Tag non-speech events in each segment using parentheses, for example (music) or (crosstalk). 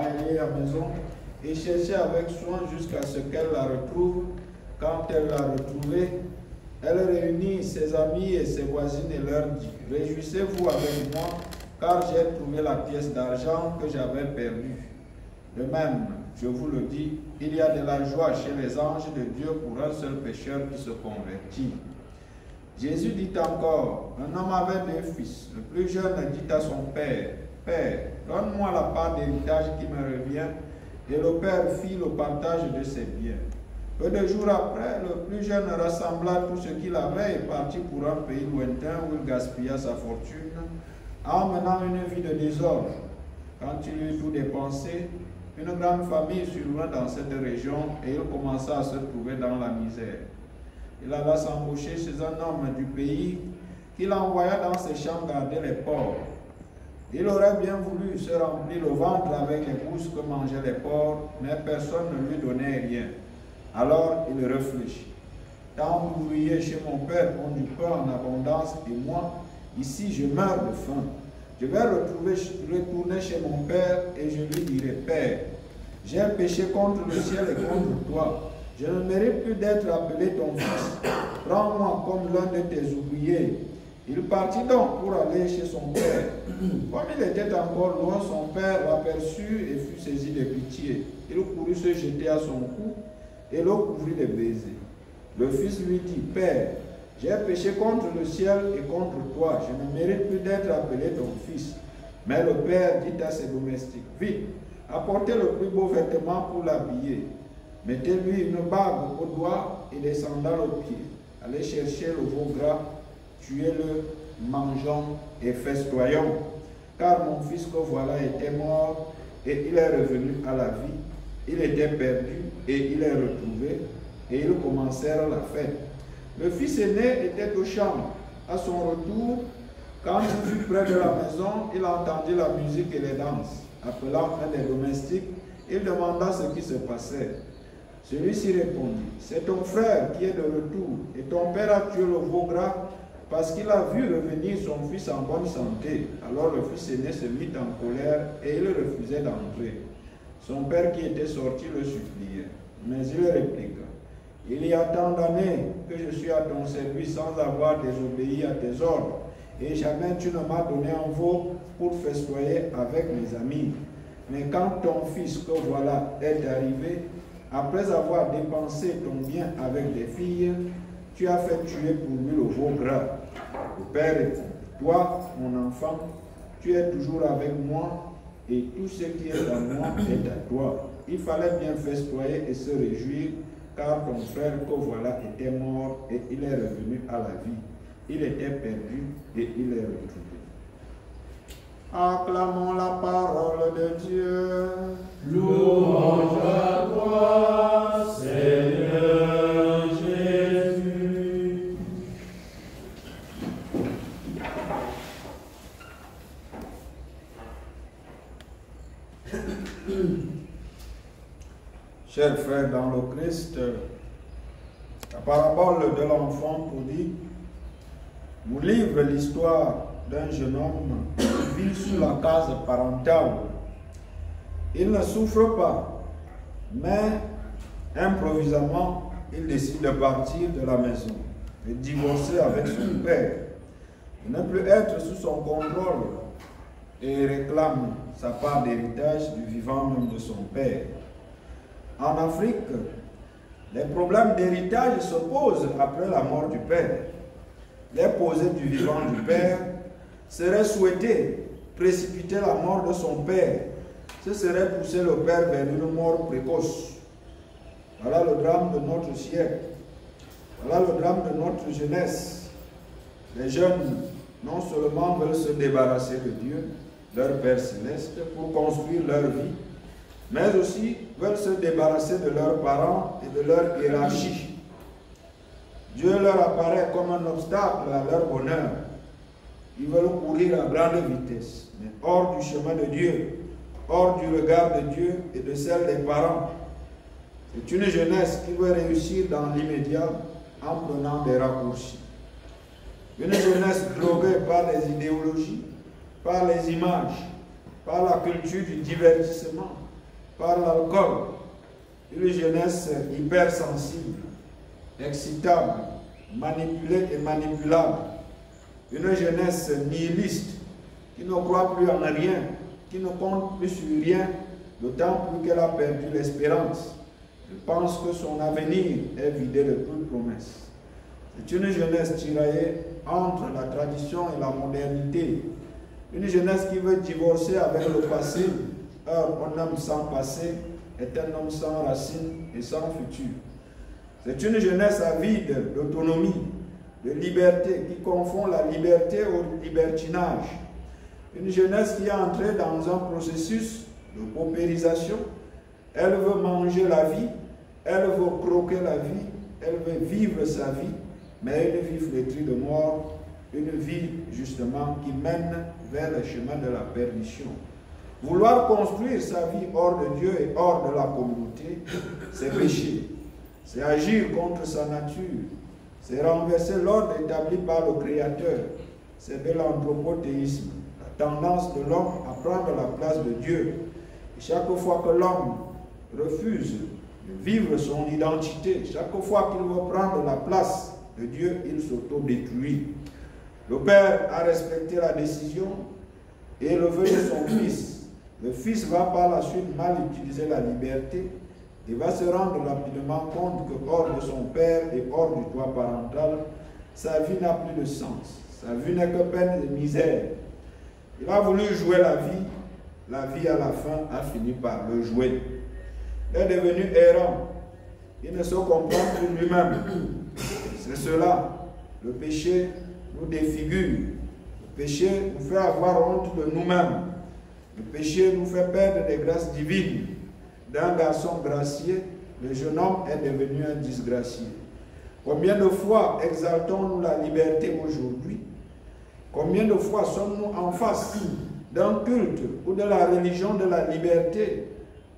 balayer la maison et chercher avec soin jusqu'à ce qu'elle la retrouve. Quand elle l'a retrouvée, elle réunit ses amis et ses voisines et leur dit, Réjouissez-vous avec moi, car j'ai trouvé la pièce d'argent que j'avais perdue. De même, je vous le dis, il y a de la joie chez les anges de Dieu pour un seul pécheur qui se convertit. Jésus dit encore, un homme avait deux fils. Le plus jeune dit à son père, Père, donne-moi la part d'héritage qui me revient. Et le père fit le partage de ses biens. Peu de jours après, le plus jeune rassembla tout ce qu'il avait et partit pour un pays lointain où il gaspilla sa fortune en menant une vie de désordre. Quand il eut tout dépensé, une grande famille survint dans cette région et il commença à se trouver dans la misère. Il alla s'embaucher chez un homme du pays qu'il envoya dans ses champs garder les porcs. Il aurait bien voulu se remplir le ventre avec les pousses que mangeaient les porcs, mais personne ne lui donnait rien. Alors il réfléchit. Tant ouvriers chez mon père ont du pain en abondance et moi, ici, je meurs de faim. Je vais retourner chez mon père et je lui dirai, Père, j'ai péché contre le ciel et contre toi. Je ne mérite plus d'être appelé ton fils. Prends-moi comme l'un de tes ouvriers. Il partit donc pour aller chez son père. Comme il était encore loin, son père l'aperçut et fut saisi de pitié. Il courut se jeter à son cou et le couvrit de baisers. Le fils lui dit, Père, j'ai péché contre le ciel et contre toi. Je ne mérite plus d'être appelé ton fils. Mais le père dit à ses domestiques, Vite, apportez le plus beau vêtement pour l'habiller. Mettez-lui une bague au doigt et des sandales aux pieds. Allez chercher le veau gras, tuez-le, mangeons et festoyons. Car mon fils que voilà était mort et il est revenu à la vie. Il était perdu et il est retrouvé. Et ils commencèrent la fête. Le fils aîné était au champ. À son retour, quand il fut près de la maison, il entendit la musique et les danses. Appelant un des domestiques, il demanda ce qui se passait. Celui-ci répondit, c'est ton frère qui est de retour, et ton père a tué le veau gras parce qu'il a vu revenir son fils en bonne santé. Alors le fils aîné se mit en colère et il refusait d'entrer. Son père qui était sorti le suppliait, mais il répliqua, il y a tant d'années que je suis à ton service sans avoir désobéi à tes ordres, et jamais tu ne m'as donné un veau pour festoyer avec mes amis. Mais quand ton fils que voilà est arrivé, après avoir dépensé ton bien avec des filles, tu as fait tuer pour lui le veau gras. Père toi, mon enfant, tu es toujours avec moi et tout ce qui est à moi est à toi. Il fallait bien festoyer et se réjouir car ton frère que voilà était mort et il est revenu à la vie. Il était perdu et il est retrouvé. Acclamons la parole de Dieu. Louange à toi, Seigneur Jésus. Chers frères dans le Christ, la parabole de l'enfant prodigue nous livre l'histoire d'un jeune homme qui vit sous la case parentale. Il ne souffre pas, mais improvisamment, il décide de partir de la maison, de divorcer avec son père, de ne plus être sous son contrôle et réclame sa part d'héritage du vivant même de son père. En Afrique, les problèmes d'héritage se posent après la mort du père. Les posés du vivant du père serait souhaiter précipiter la mort de son père. Ce serait pousser le père vers une mort précoce. Voilà le drame de notre siècle. Voilà le drame de notre jeunesse. Les jeunes, non seulement veulent se débarrasser de Dieu, leur Père céleste, pour construire leur vie, mais aussi veulent se débarrasser de leurs parents et de leur hiérarchie. Dieu leur apparaît comme un obstacle à leur bonheur. Ils veulent courir à grande vitesse, mais hors du chemin de Dieu, hors du regard de Dieu et de celle des parents. C'est une jeunesse qui veut réussir dans l'immédiat en prenant des raccourcis. Une jeunesse droguée par les idéologies, par les images, par la culture du divertissement, par l'alcool, une jeunesse hypersensible, excitable, manipulée et manipulable, une jeunesse nihiliste qui ne croit plus en rien, qui ne compte plus sur rien, d'autant plus qu'elle a perdu l'espérance. Elle pense que son avenir est vidé de toute promesse. C'est une jeunesse tiraillée entre la tradition et la modernité. Une jeunesse qui veut divorcer avec le passé. Or, un homme sans passé est un homme sans racines et sans futur. C'est une jeunesse avide d'autonomie, de liberté, qui confond la liberté au libertinage. Une jeunesse qui est entrée dans un processus de paupérisation. Elle veut manger la vie, elle veut croquer la vie, elle veut vivre sa vie, mais une vie flétrie de mort, une vie justement qui mène vers le chemin de la perdition. Vouloir construire sa vie hors de Dieu et hors de la communauté, c'est pécher. C'est agir contre sa nature. C'est renverser l'ordre établi par le Créateur. C'est de l'anthropothéisme, la tendance de l'homme à prendre la place de Dieu. Chaque fois que l'homme refuse de vivre son identité, chaque fois qu'il veut prendre la place de Dieu, il s'auto-détruit. Le Père a respecté la décision et le vœu de son Fils. Le Fils va par la suite mal utiliser la liberté et va se rendre rapidement compte que hors de son Père et hors du toit parental, sa vie n'a plus de sens. Sa vie n'est que peine et misère. Il a voulu jouer la vie. La vie à la fin a fini par le jouer. Il est devenu errant. Il ne se comprend plus lui-même. C'est cela. Le péché nous défigure. Le péché nous fait avoir honte de nous-mêmes. Le péché nous fait perdre des grâces divines. D'un garçon gracié, le jeune homme est devenu un disgracié. Combien de fois exaltons-nous la liberté aujourd'hui? Combien de fois sommes-nous en face d'un culte ou de la religion de la liberté?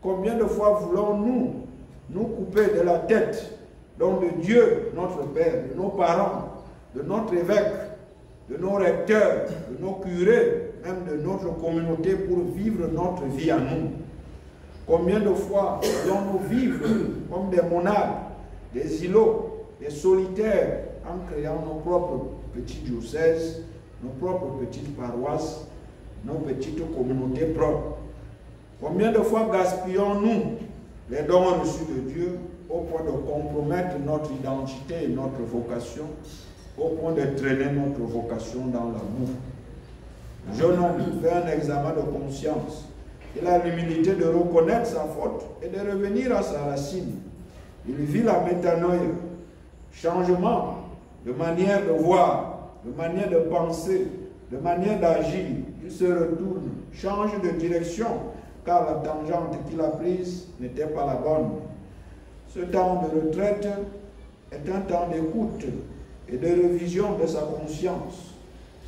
Combien de fois voulons-nous nous couper de la tête, donc de Dieu, notre Père, de nos parents, de notre évêque, de nos recteurs, de nos curés, même de notre communauté pour vivre notre vie à nous. Combien de fois voulons-nous vivre comme des monades, des îlots, des solitaires, en créant nos propres petits diocèses, nos propres petites paroisses, nos petites communautés propres? Combien de fois gaspillons-nous les dons reçus de Dieu au point de compromettre notre identité et notre vocation, au point de traîner notre vocation dans l'amour? Jeune homme fait un examen de conscience. Il a l'humilité de reconnaître sa faute et de revenir à sa racine. Il vit la métanoïa, changement de manière de voir, de manière de penser, de manière d'agir. Il se retourne, change de direction, car la tangente qu'il a prise n'était pas la bonne. Ce temps de retraite est un temps d'écoute et de révision de sa conscience.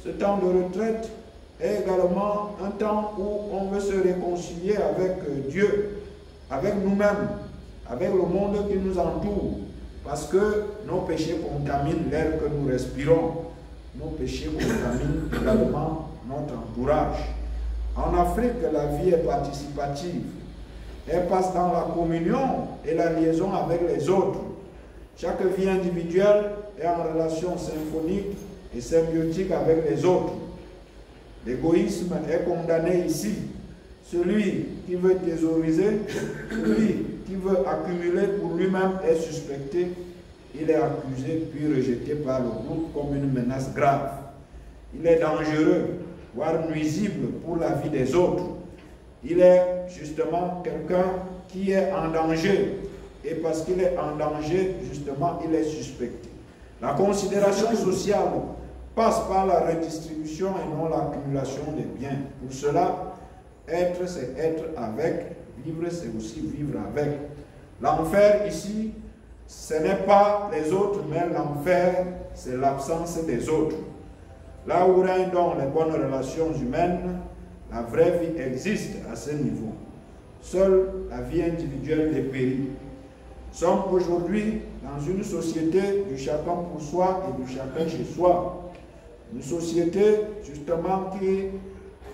Ce temps de retraite est également un temps où on veut se réconcilier avec Dieu, avec nous-mêmes, avec le monde qui nous entoure, parce que nos péchés contaminent l'air que nous respirons. Nos péchés contaminent (coughs) également notre entourage. En Afrique, la vie est participative. Elle passe dans la communion et la liaison avec les autres. Chaque vie individuelle est en relation symphonique et symbiotique avec les autres. L'égoïsme est condamné ici. Celui qui veut thésauriser, celui qui veut accumuler pour lui-même est suspecté. Il est accusé puis rejeté par le groupe comme une menace grave. Il est dangereux voire nuisible pour la vie des autres. Il est justement quelqu'un qui est en danger. Et parce qu'il est en danger, justement, il est suspecté. La considération sociale passe par la redistribution et non l'accumulation des biens. Pour cela, être, c'est être avec. Vivre, c'est aussi vivre avec. L'enfer ici, ce n'est pas les autres, mais l'enfer, c'est l'absence des autres. Là où règnent donc les bonnes relations humaines, la vraie vie existe à ce niveau. Seule la vie individuelle dépérit. Sommes aujourd'hui dans une société du chacun pour soi et du chacun chez soi. Une société justement qui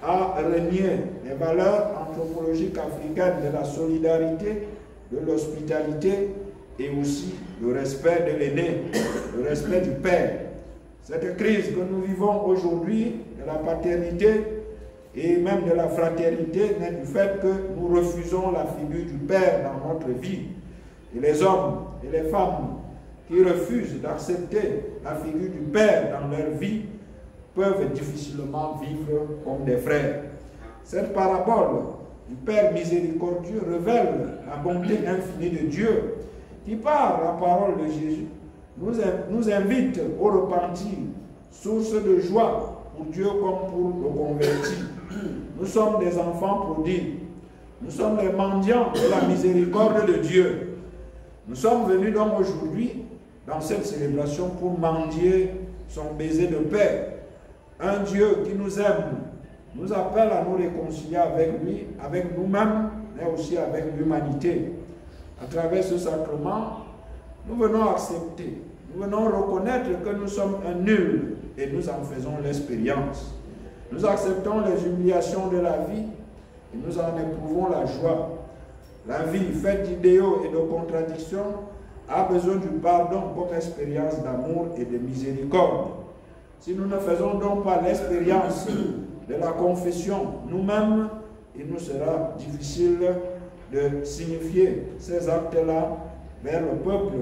a renié les valeurs anthropologiques africaines de la solidarité, de l'hospitalité et aussi le respect de l'aîné, le respect du père. Cette crise que nous vivons aujourd'hui de la paternité et même de la fraternité naît du fait que nous refusons la figure du père dans notre vie. Et les hommes et les femmes qui refusent d'accepter la figure du père dans leur vie peuvent difficilement vivre comme des frères. Cette parabole du Père miséricordieux révèle la bonté infinie de Dieu qui, par la parole de Jésus, nous, invite au repentir, source de joie pour Dieu comme pour le converti. Nous sommes des enfants prodigues. Nous sommes les mendiants de la miséricorde de Dieu. Nous sommes venus donc aujourd'hui dans cette célébration pour mendier son baiser de paix. Un Dieu qui nous aime, nous appelle à nous réconcilier avec lui, avec nous-mêmes, mais aussi avec l'humanité. À travers ce sacrement, nous venons accepter, nous venons reconnaître que nous sommes un nul et nous en faisons l'expérience. Nous acceptons les humiliations de la vie et nous en éprouvons la joie. La vie faite d'idéaux et de contradictions a besoin du pardon comme expérience d'amour et de miséricorde. Si nous ne faisons donc pas l'expérience de la confession nous-mêmes, il nous sera difficile de signifier ces actes-là vers le peuple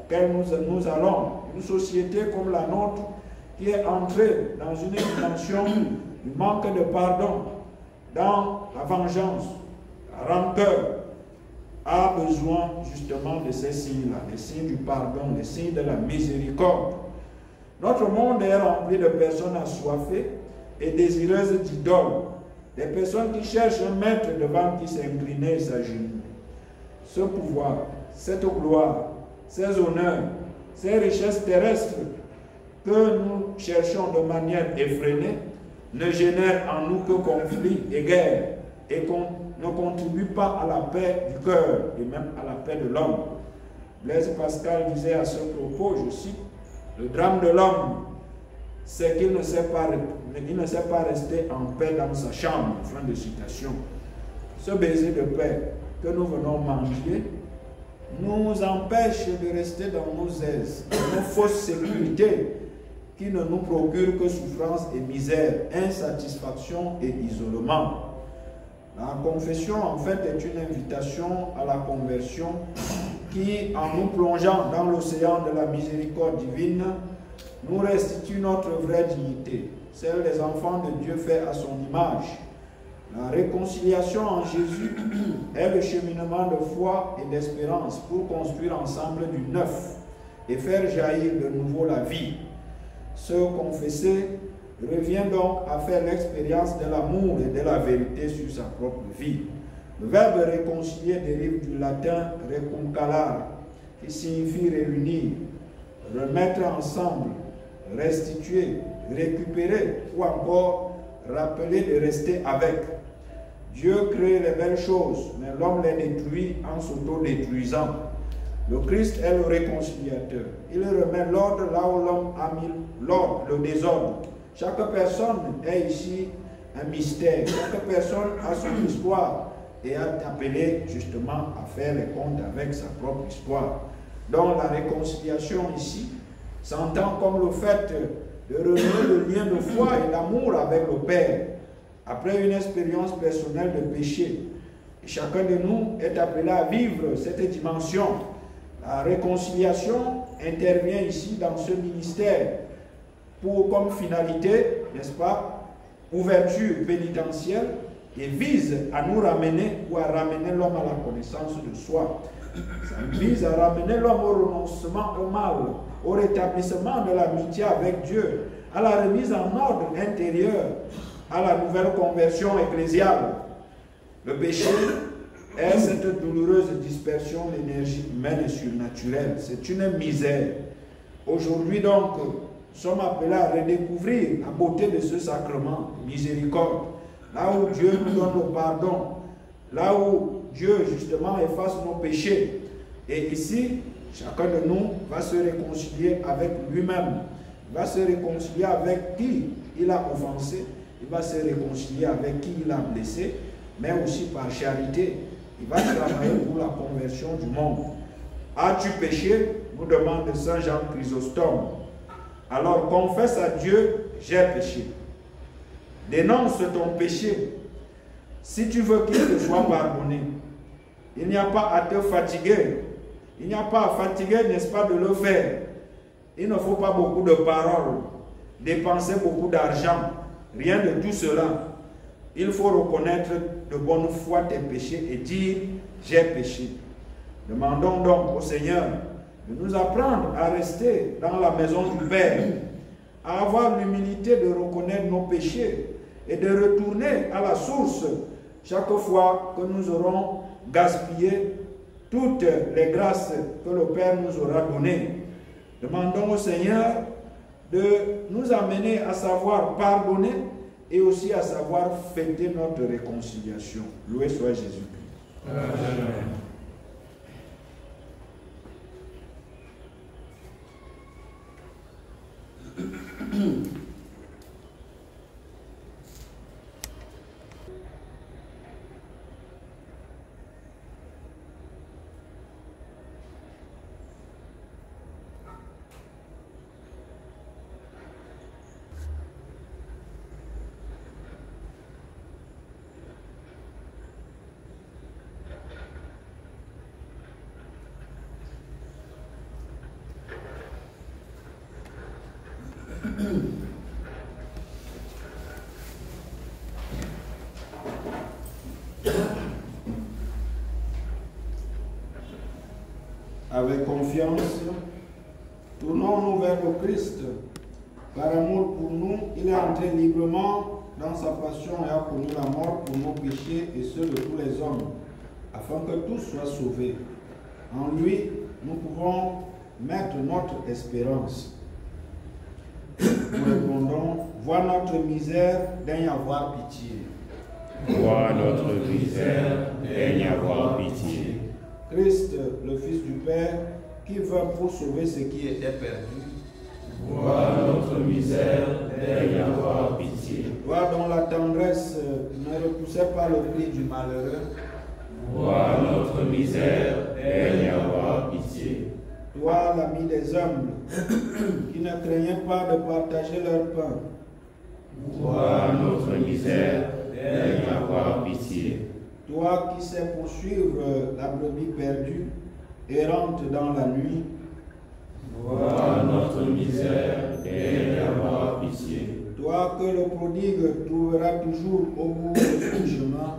auquel nous, nous allons. Une société comme la nôtre qui est entrée dans une dimension du manque de pardon, dans la vengeance, la rancœur, a besoin justement de ces signes-là, les signes du pardon, les signes de la miséricorde. Notre monde est rempli de personnes assoiffées et désireuses d'idoles, des personnes qui cherchent un maître devant qui s'incliner et s'agenouiller. Ce pouvoir, cette gloire, ces honneurs, ces richesses terrestres que nous cherchons de manière effrénée ne génèrent en nous que conflits et guerres et ne contribuent pas à la paix du cœur et même à la paix de l'homme. Blaise Pascal disait à ce propos, je cite, le drame de l'homme, c'est qu'il ne, sait pas, pas rester en paix dans sa chambre. Fin de citation. Ce baiser de paix que nous venons manger nous empêche de rester dans nos aises, nos fausses sécurités qui ne nous procurent que souffrance et misère, insatisfaction et isolement. La confession, en fait, est une invitation à la conversion en nous plongeant dans l'océan de la miséricorde divine, nous restitue notre vraie dignité, celle des enfants de Dieu faits à son image. La réconciliation en Jésus (clears throat) est le cheminement de foi et d'espérance pour construire ensemble du neuf et faire jaillir de nouveau la vie. Se confesser revient donc à faire l'expérience de l'amour et de la vérité sur sa propre vie. Le verbe réconcilier dérive du latin reconcalare, qui signifie réunir, remettre ensemble, restituer, récupérer ou encore rappeler de rester avec. Dieu crée les belles choses, mais l'homme les détruit en s'auto-détruisant. Le Christ est le réconciliateur. Il remet l'ordre là où l'homme a mis l'ordre, le désordre. Chaque personne est ici un mystère. Chaque personne a son histoire et a appelé justement à faire les comptes avec sa propre histoire. Donc la réconciliation ici s'entend comme le fait de renouer le lien de foi et d'amour avec le Père après une expérience personnelle de péché. Chacun de nous est appelé à vivre cette dimension. La réconciliation intervient ici dans ce ministère pour comme finalité, n'est-ce pas, ouverture pénitentielle et vise à nous ramener ou à ramener l'homme à la connaissance de soi. Ça vise à ramener l'homme au renoncement au mal, au rétablissement de l'amitié avec Dieu, à la remise en ordre intérieur, à la nouvelle conversion ecclésiale. Le péché est cette douloureuse dispersion d'énergie humaine et surnaturelle. C'est une misère. Aujourd'hui donc, nous sommes appelés à redécouvrir la beauté de ce sacrement, miséricorde. Là où Dieu nous donne le pardon, là où Dieu justement efface nos péchés. Et ici, chacun de nous va se réconcilier avec lui-même, va se réconcilier avec qui il a offensé, il va se réconcilier avec qui il a blessé, mais aussi par charité, il va travailler pour la conversion du monde. As-tu péché? nous demande Saint Jean Chrysostome. Alors confesse à Dieu, j'ai péché. Dénonce ton péché. Si tu veux qu'il te soit pardonné, il n'y a pas à te fatiguer. Il n'y a pas à fatiguer, n'est-ce pas, de le faire. Il ne faut pas beaucoup de paroles, dépenser beaucoup d'argent, rien de tout cela. Il faut reconnaître de bonne foi tes péchés et dire, j'ai péché. Demandons donc au Seigneur de nous apprendre à rester dans la maison du Père, à avoir l'humilité de reconnaître nos péchés et de retourner à la source chaque fois que nous aurons gaspillé toutes les grâces que le Père nous aura données. Demandons au Seigneur de nous amener à savoir pardonner et aussi à savoir fêter notre réconciliation. Loué soit Jésus-Christ. Amen. Avec confiance, tournons-nous vers le Christ. Par amour pour nous, il est entré librement dans sa passion et a connu la mort pour nos péchés et ceux de tous les hommes, afin que tous soient sauvés. En lui, nous pouvons mettre notre espérance. Nous répondons, vois notre misère, daigne avoir pitié. Vois notre misère, daigne avoir pitié. Christ, le Fils du Père, qui vint pour sauver ce qui était perdu. Vois notre misère, daigne avoir pitié. Toi dont la tendresse ne repoussait pas le cri du malheureux. Vois notre misère, daigne avoir pitié. Toi, l'ami des hommes, (clears throat) qui ne craignait pas de partager leur pain. Vois notre misère, daigne avoir pitié. Toi qui sais poursuivre la brebis perdue, errante dans la nuit. Vois notre misère et avoir pitié. Toi que le prodigue trouvera toujours au bout son chemin.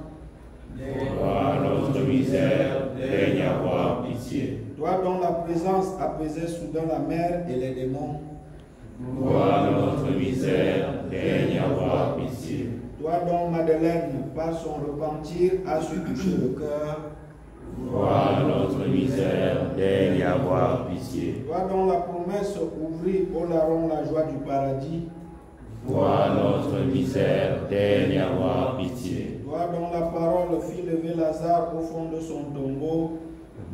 Vois notre misère, daigne avoir pitié. Toi dont la présence apaisait soudain la mer et les démons. Vois notre misère, daigne avoir pitié. Toi dont Madeleine, par son repentir, a su toucher le cœur. Vois notre misère, daigne avoir pitié. Toi dont la promesse ouvrit au larron la joie du paradis. Vois notre misère, daigne avoir pitié. Toi dont la parole fit lever Lazare au fond de son tombeau.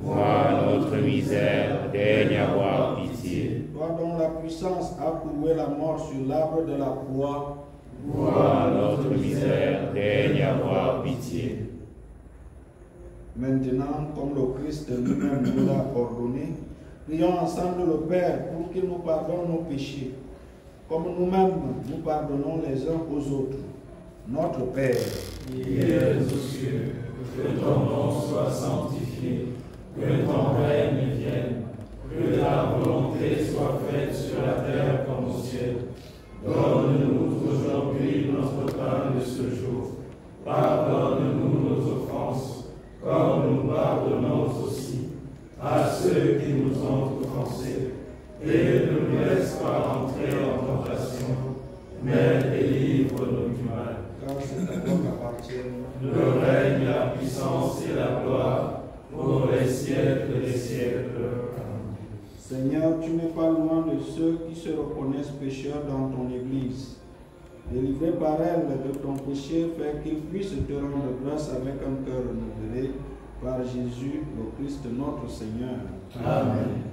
Vois notre misère, daigne avoir pitié. Toi dont la puissance a cloué la mort sur l'arbre de la croix. Vois notre misère, daigne avoir pitié. Maintenant, comme le Christ lui-même nous l'a ordonné, prions ensemble le Père pour qu'il nous pardonne nos péchés, comme nous-mêmes nous pardonnons les uns aux autres. Notre Père, qui es aux cieux, que ton nom soit sanctifié, que ton règne vienne, que ta volonté soit faite sur la terre comme au ciel. Donne-nous aujourd'hui notre pain de ce jour. Pardonne-nous nos offenses, comme nous pardonnons aussi à ceux qui nous ont offensés. Et ne nous laisse pas entrer en tentation, mais délivre-nous du mal. Le règne, la puissance et la gloire pour les siècles des siècles. Seigneur, tu n'es pas loin de ceux qui se reconnaissent pécheurs dans ton Église. Délivré par elle de ton péché, fais qu'ils puissent te rendre grâce avec un cœur renouvelé par Jésus, le Christ notre Seigneur. Amen.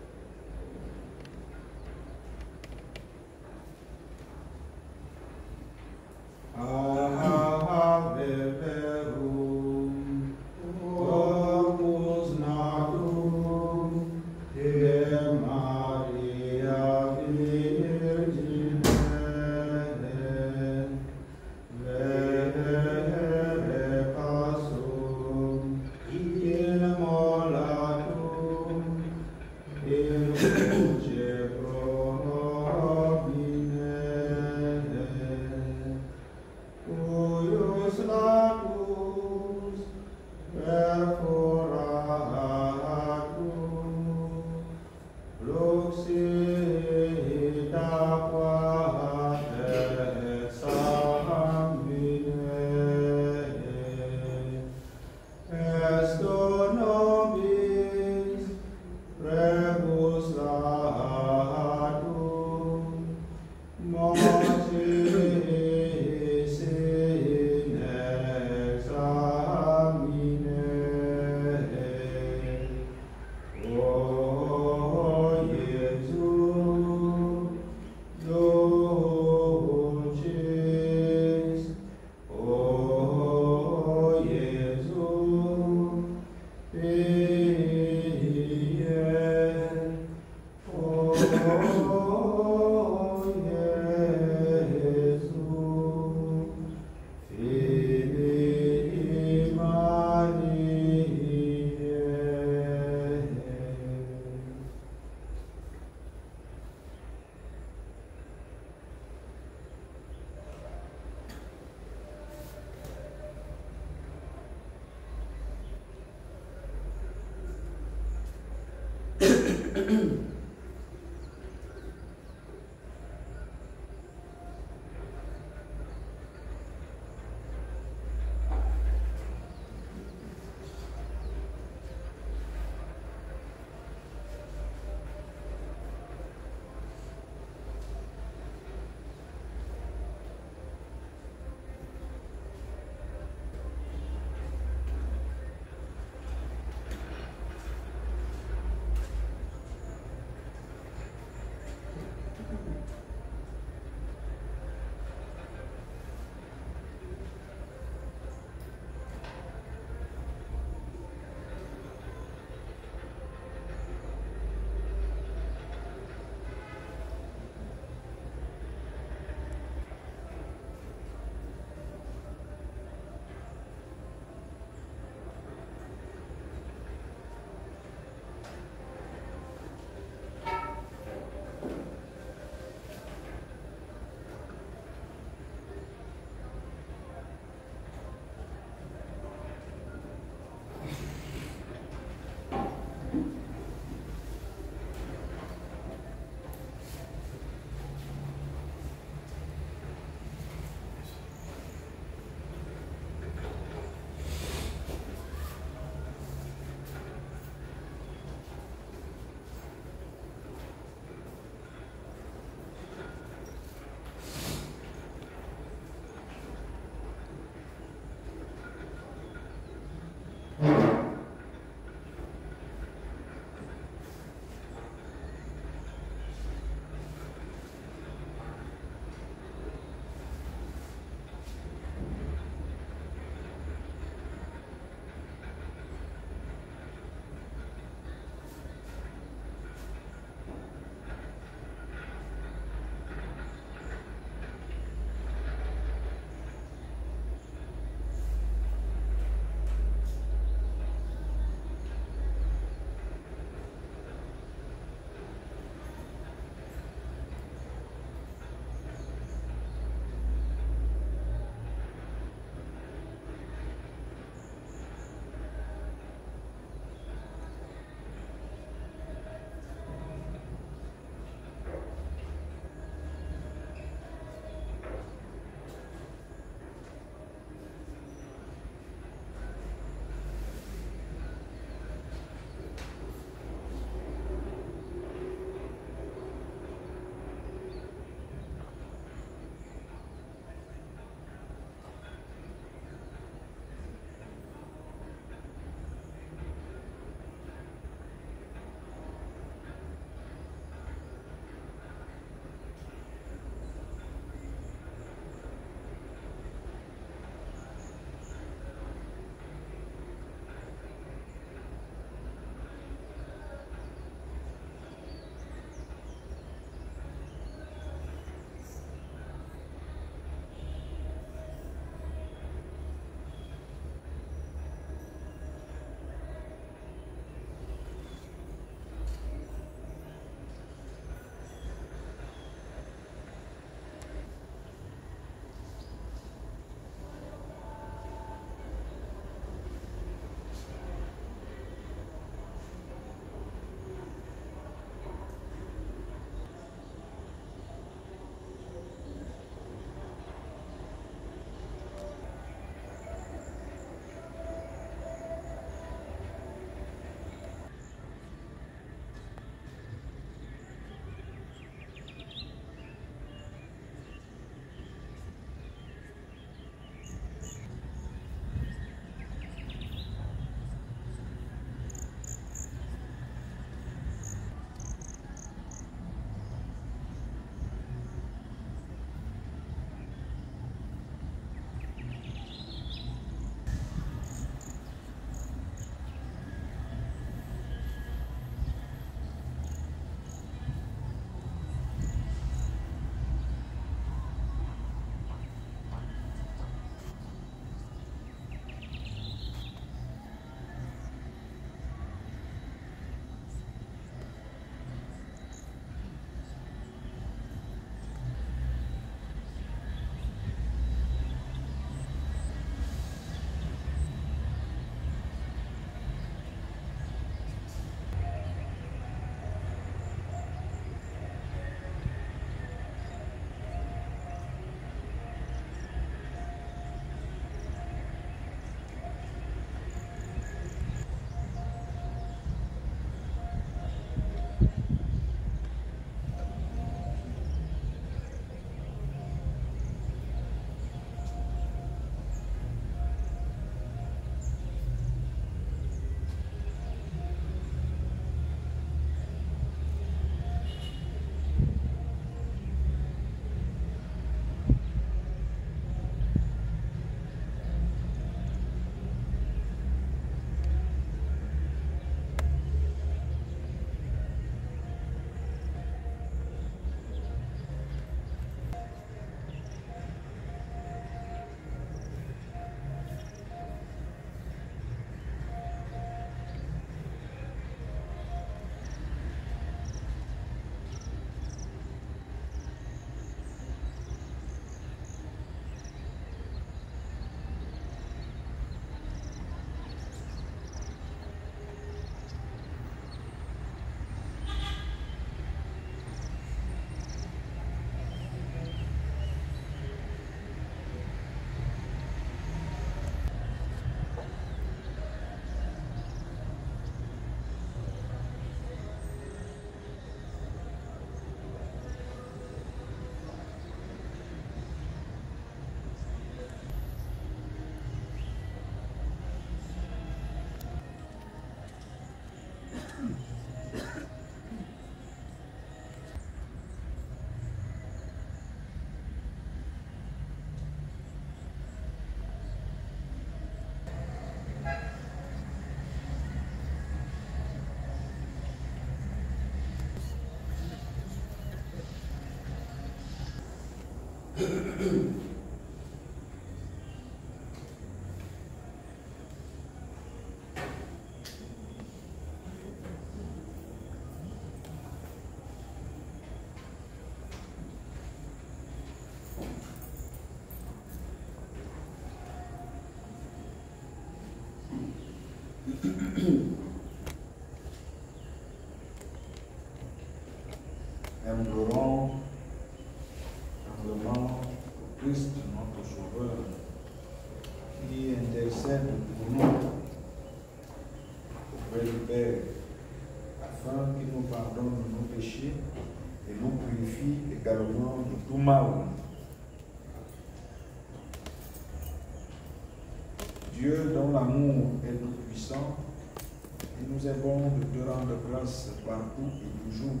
Partout et toujours.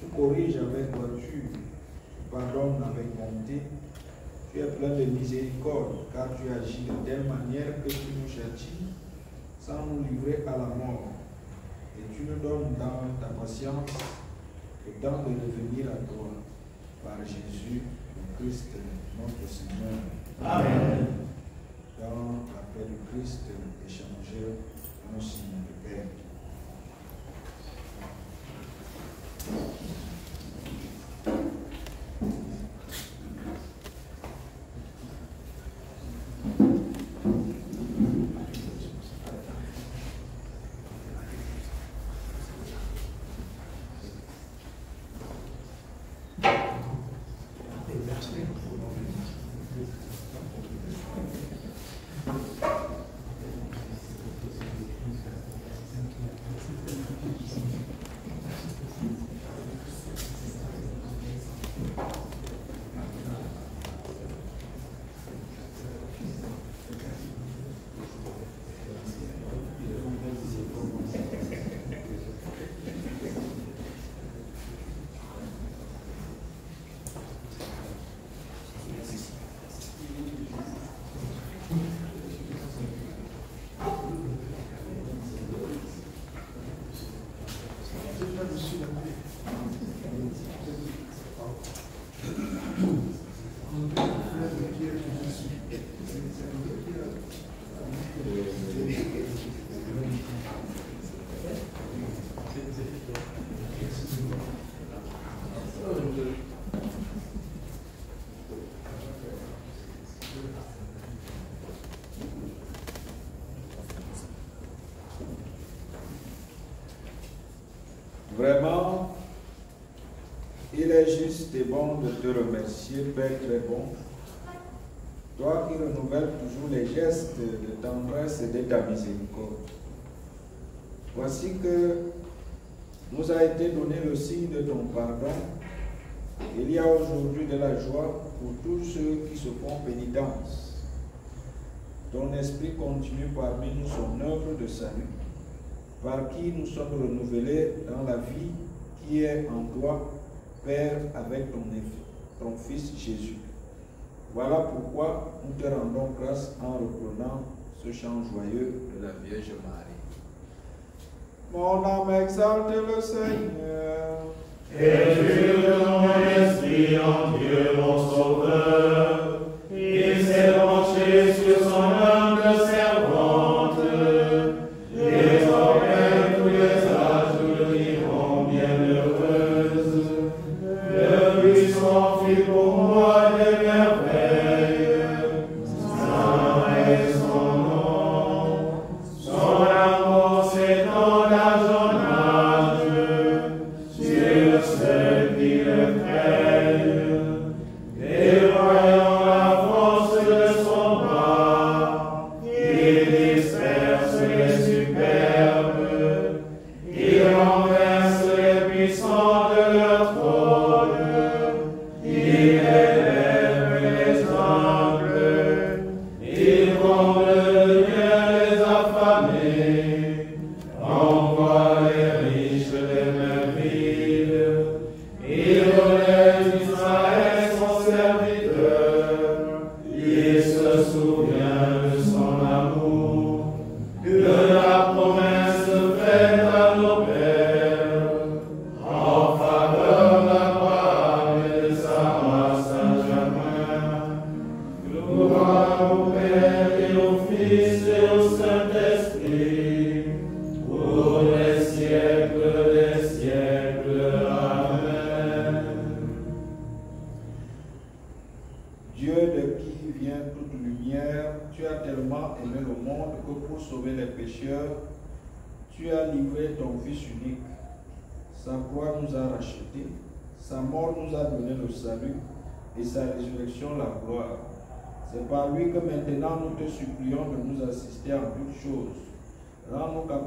Tu corriges avec droiture, tu pardonnes avec bonté, tu es plein de miséricorde, car tu agis de telle manière que tu nous châties sans nous livrer à la mort. Et tu nous donnes dans ta patience le temps de revenir à toi, par Jésus, le Christ, notre Seigneur. Amen. Dans la paix du Christ, échanger nos signes de paix. Vraiment, il est juste et bon de te remercier, Père très bon. Toi qui renouvelles toujours les gestes de tendresse et de ta miséricorde. Voici que nous a été donné le signe de ton pardon. Il y a aujourd'hui de la joie pour tous ceux qui se font pénitence. Ton esprit continue parmi nous son œuvre de salut par qui nous sommes renouvelés dans la vie qui est en toi, Père, avec ton, ton Fils Jésus. Voilà pourquoi nous te rendons grâce en reprenant ce chant joyeux de la Vierge Marie. Mon âme exalte le Seigneur. Et ton esprit en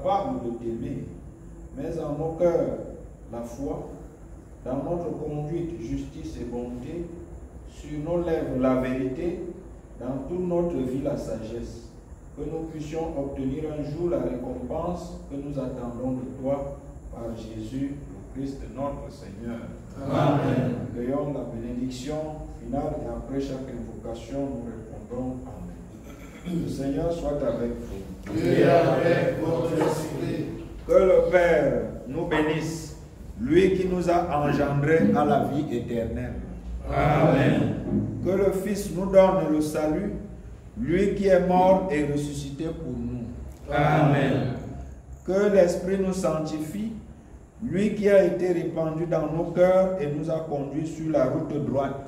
capables de t'aimer, mais en nos cœurs la foi, dans notre conduite justice et bonté, sur nos lèvres la vérité, dans toute notre vie la sagesse, que nous puissions obtenir un jour la récompense que nous attendons de toi par Jésus le Christ notre Seigneur. Amen. La bénédiction finale et après chaque invocation, nous répondrons Amen. Le Seigneur soit avec vous. Et avec votre esprit. Que le Père nous bénisse, lui qui nous a engendrés à la vie éternelle. Amen. Que le Fils nous donne le salut, lui qui est mort et ressuscité pour nous. Amen. Que l'Esprit nous sanctifie, lui qui a été répandu dans nos cœurs et nous a conduits sur la route droite.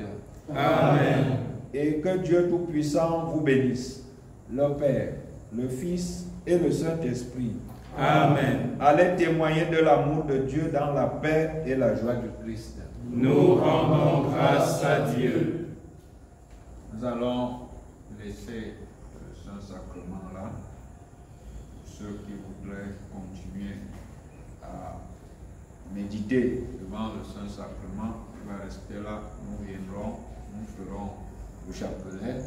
Amen. Et que Dieu Tout-Puissant vous bénisse, le Père, le Fils et le Saint-Esprit. Amen. Allez témoigner de l'amour de Dieu dans la paix et la joie du Christ. Nous rendons grâce à Dieu. Nous allons laisser le Saint-Sacrement là. Pour ceux qui voudraient continuer à méditer devant le Saint-Sacrement, il va rester là. Nous viendrons, nous ferons le chapelet,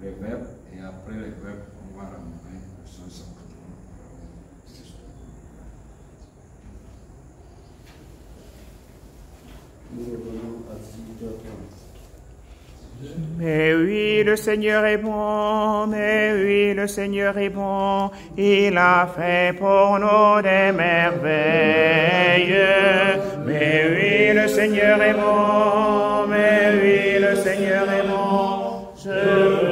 les verbes, et après les verbes, on va ramener le Saint-Sacrement. Nous revenons à 18h30. Mais oui, le Seigneur est bon, mais oui, le Seigneur est bon, il a fait pour nous des merveilles. Mais oui, le Seigneur est bon, mais oui, le Seigneur est bon, je